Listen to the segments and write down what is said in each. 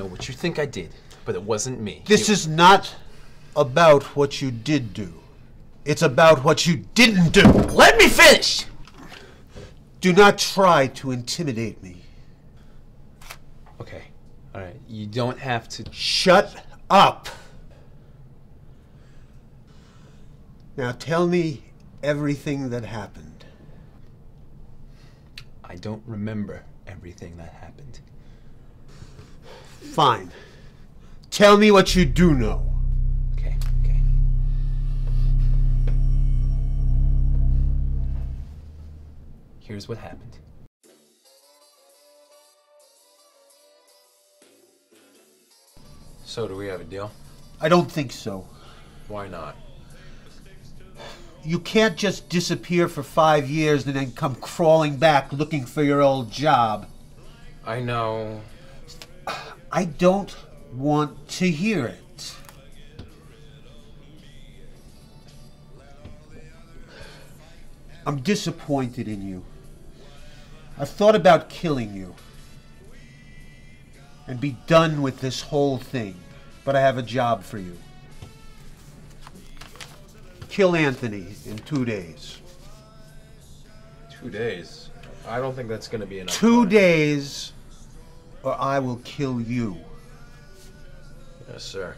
know what you think I did, but it wasn't me. This It- is not about what you did do. It's about what you didn't do. Let me finish! Do not try to intimidate me. Okay, alright. You don't have to. Shut up. Now tell me everything that happened. I don't remember everything that happened. Fine. Tell me what you do know. Okay, okay. Here's what happened. So, do we have a deal? I don't think so. Why not? You can't just disappear for five years and then come crawling back looking for your old job. I know. I don't want to hear it. I'm disappointed in you. I've thought about killing you and be done with this whole thing, but I have a job for you. Kill Anthony in two days. Two days. I don't think that's gonna be enough. Two time. days, or I will kill you. Yes, sir.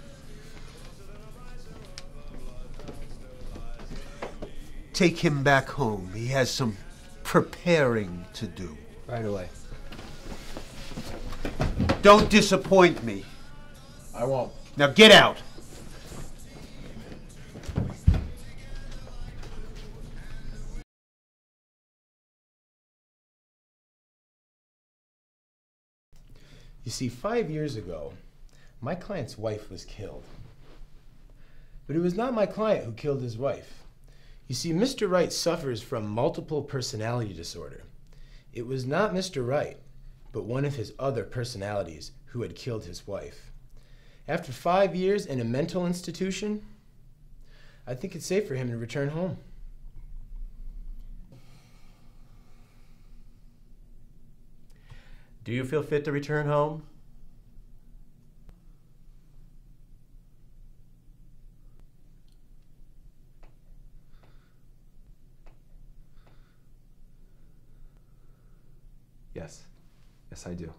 Take him back home. He has some preparing to do. Right away. Don't disappoint me. I won't. Now get out. You see, five years ago, my client's wife was killed. But it was not my client who killed his wife. You see, Mr. Wright suffers from multiple personality disorder. It was not Mr. Wright, but one of his other personalities who had killed his wife. After five years in a mental institution, I think it's safe for him to return home. Do you feel fit to return home? Yes. Yes, I do.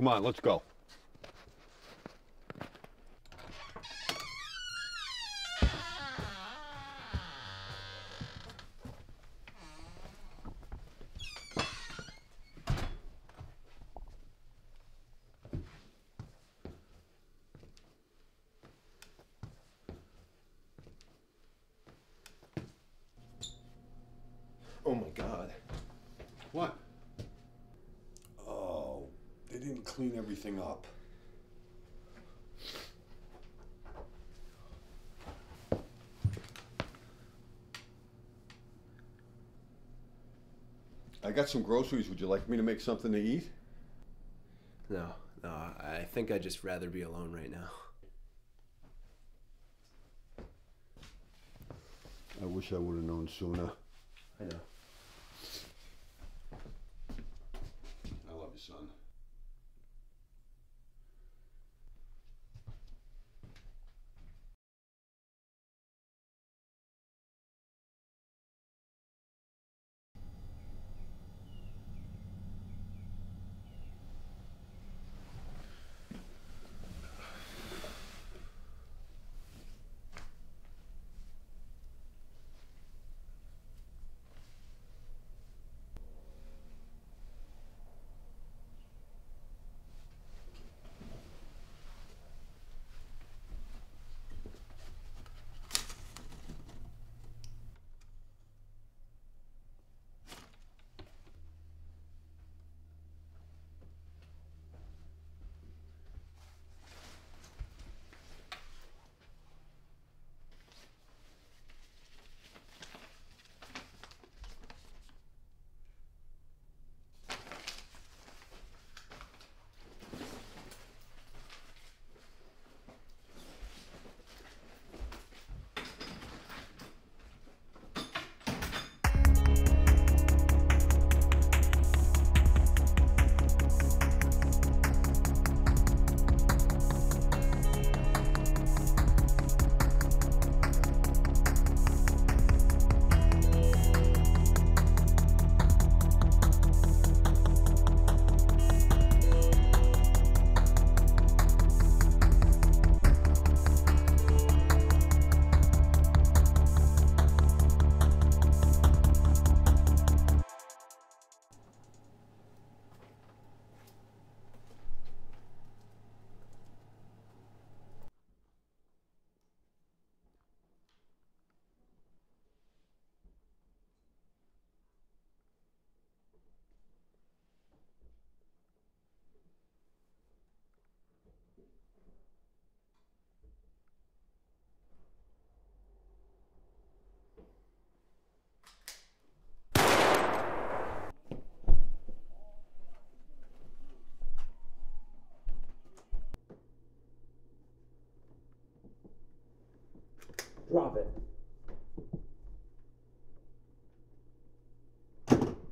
Come on, let's go. Oh my god. What? Oh, they didn't clean everything up. I got some groceries. Would you like me to make something to eat? No, no, I think I'd just rather be alone right now. I wish I would have known sooner. I know. I love you, son.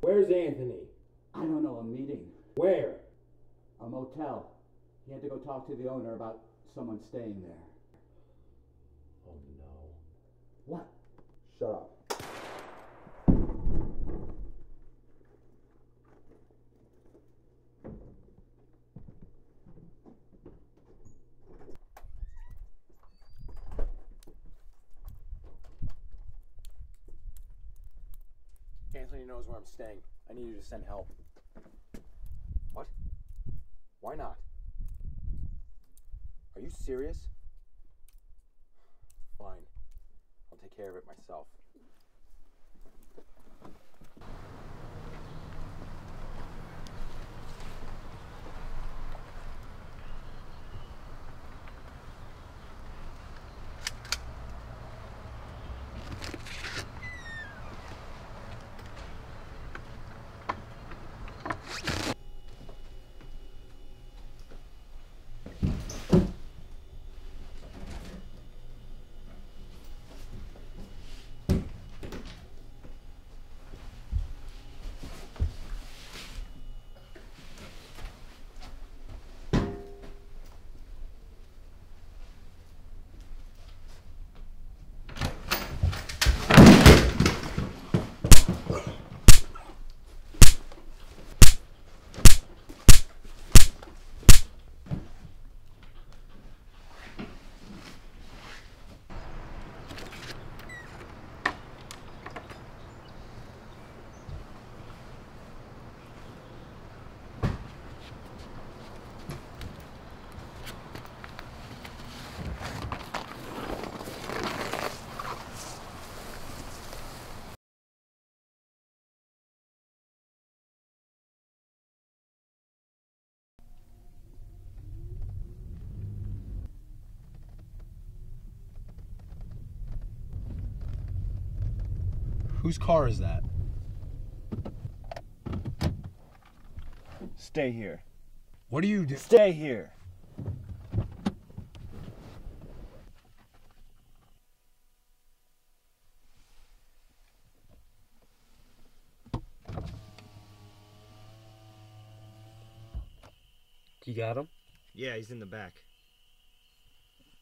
Where's Anthony? I don't know, a meeting. Where? A motel. He had to go talk to the owner about someone staying there. Oh no. What? Shut up. Anthony knows where I'm staying. I need you to send help. What? Why not? Are you serious? Fine. I'll take care of it myself. Whose car is that? Stay here. What do you do? Stay here. You got him? Yeah, he's in the back.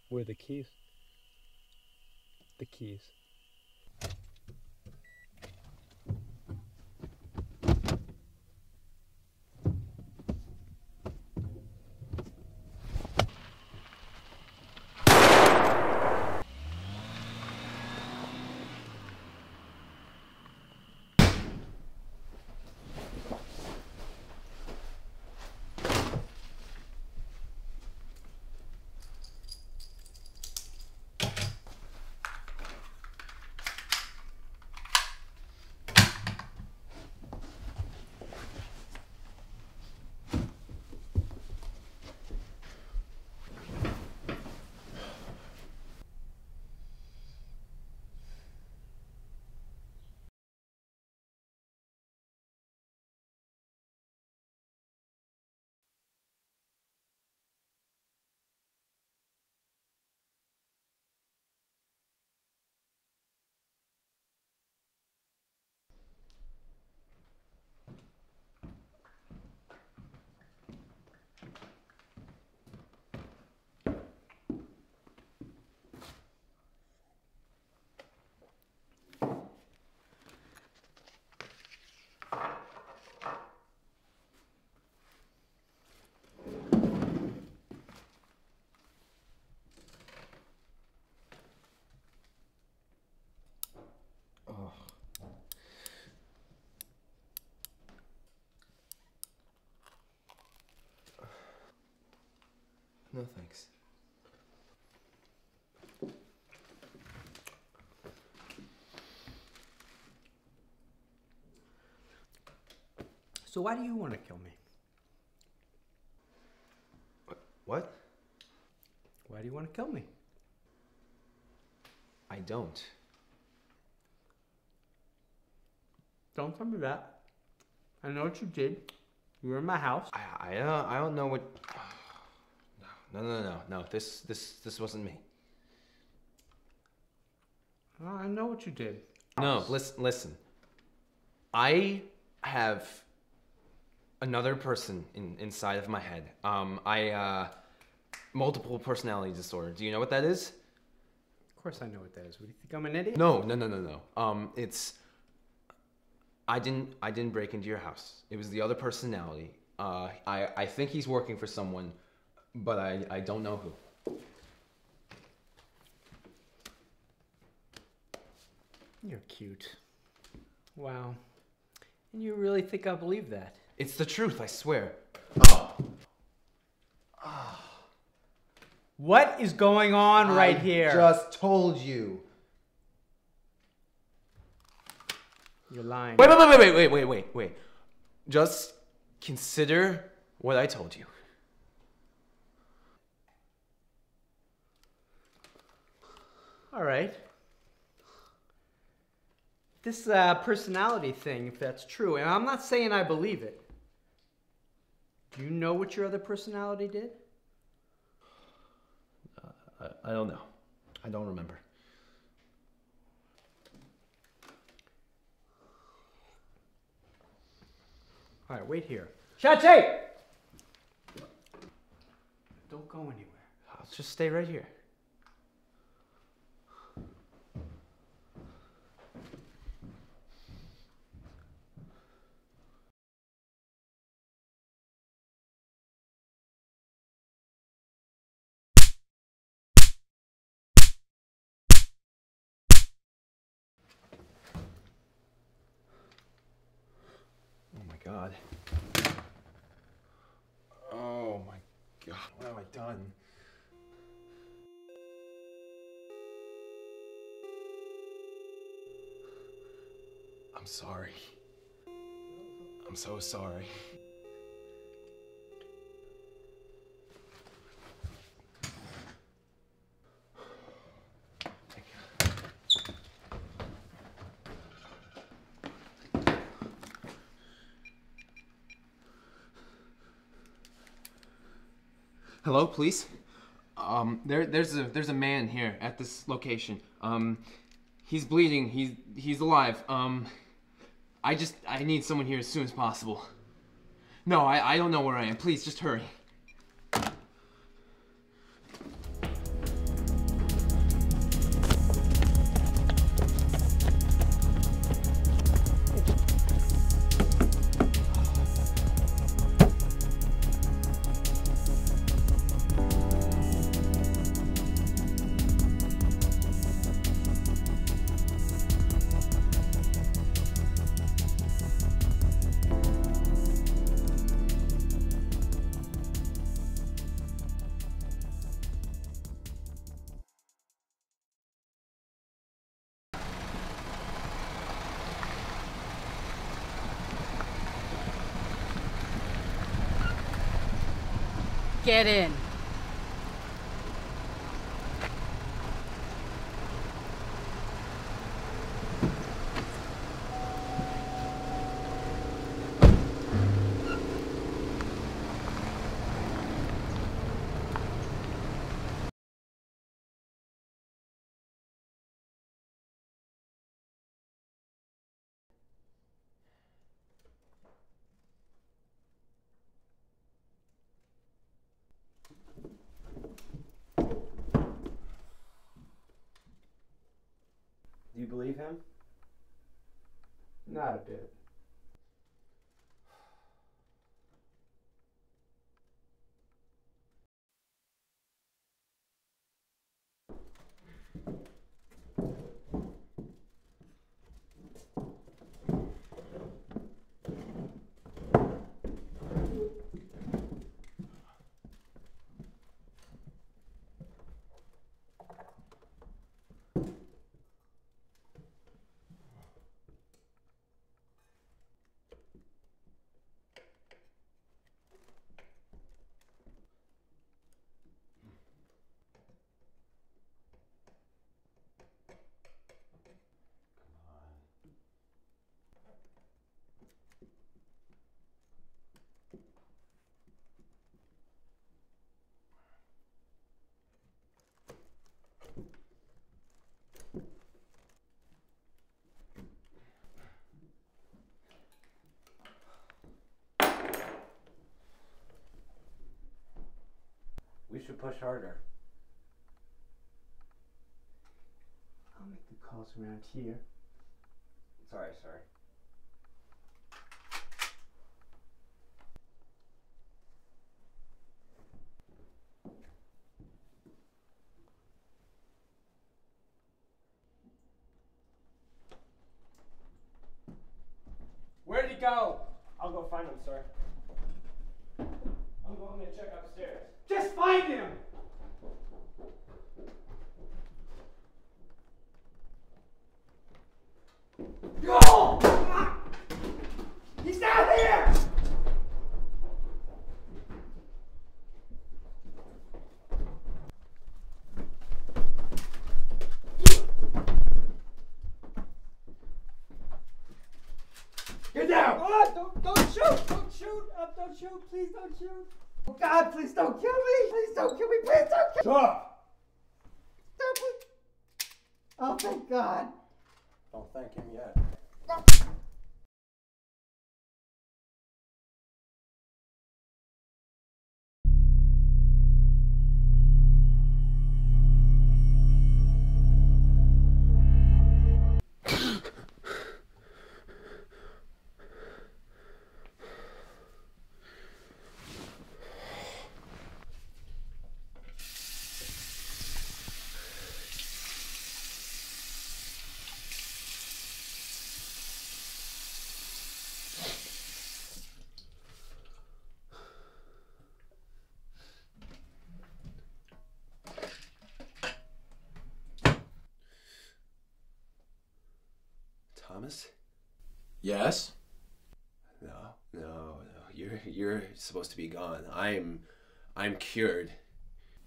Where are the keys? The keys. No thanks. So why do you want to kill me? What? Why do you want to kill me? I don't. Don't tell me that. I know what you did. You were in my house. I I don't I don't know what. No no no no no. This this this wasn't me. I know what you did. No, listen, listen. I have another person in, inside of my head. Um, I uh, multiple personality disorder. Do you know what that is? Of course I know what that is. What do you think? I'm an idiot? No, no, no, no, no. Um, it's I didn't I didn't break into your house. It was the other personality. Uh, I I think he's working for someone, but I I don't know who. You're cute. Wow. And you really think I'll believe that? It's the truth, I swear. What is going on right here? I here? Just told you. You're lying. Wait, wait, wait, wait, wait, wait, wait, wait. Just consider what I told you. All right. This uh, personality thing, if that's true, and I'm not saying I believe it. Do you know what your other personality did? I, I don't know. I don't remember. All right, wait here. Chachi! Don't go anywhere. I'll just stay right here. Oh my god. Oh my god, what have I done? I'm sorry. I'm so sorry. Hello, police. Um, there, there's a, there's a man here at this location. Um, he's bleeding. He's, he's alive. Um, I just, I need someone here as soon as possible. No, I, I don't know where I am. Please, just hurry. Get in. Should push harder. I'll make the calls around here. Sorry, sorry. Where'd he go? I'll go find him, sir. I'm going to check upstairs. Just find him! Go! He's not here! Get down! Ah, don't, don't shoot! Don't shoot! Uh, don't shoot! Please don't shoot! Oh God, please don't kill me! Please don't kill me! Please don't kill me! Stop! Don't please- Oh, thank God. Don't thank him yet. Yes? No, no, no. You're you're supposed to be gone. I'm I'm cured.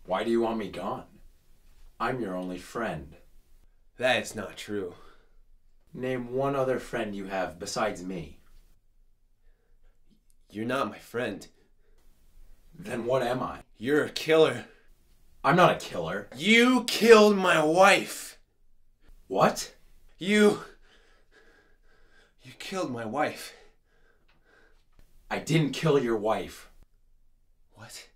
Why do you want me gone? I'm your only friend. That is not true. Name one other friend you have besides me. You're not my friend. Then what am I? You're a killer. I'm not a killer. You killed my wife. What? You You killed my wife. I didn't kill your wife. What?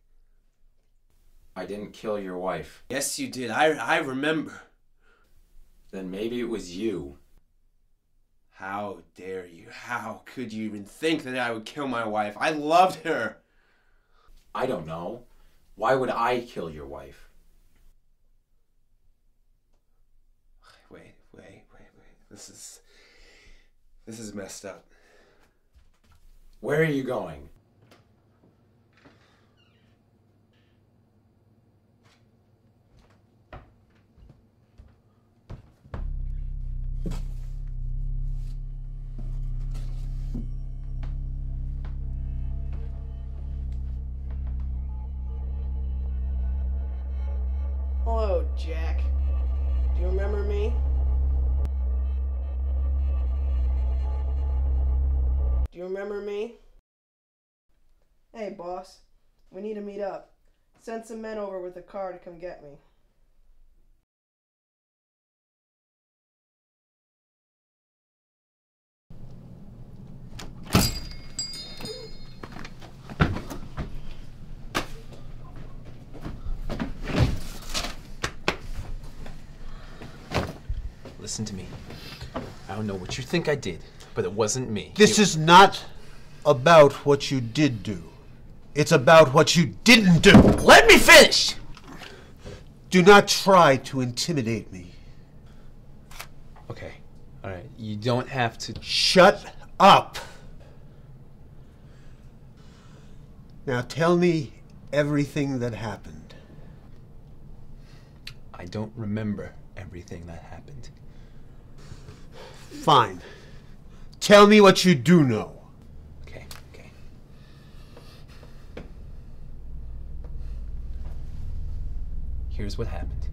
I didn't kill your wife. Yes, you did. I I remember. Then maybe it was you. How dare you? How could you even think that I would kill my wife? I loved her. I don't know. Why would I kill your wife? Wait, wait, wait, wait. This is this is messed up. Where are you going? Hey, boss. We need to meet up. Send some men over with a car to come get me. Listen to me. I don't know what you think I did, but it wasn't me. This is not about what you did do. It's about what you didn't do. Let me finish! Do not try to intimidate me. Okay, alright. You don't have to. Shut up. Now tell me everything that happened. I don't remember everything that happened. Fine. Tell me what you do know. here's what happened.